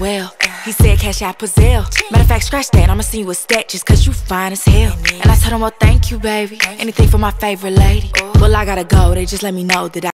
well. He said, Cash out Pazelle. Matter of fact, scratch that. I'ma see you a stack just cause you fine as hell. And I told him, Well, thank you, baby. Anything for my favorite lady. Well, I gotta go. They just let me know that I.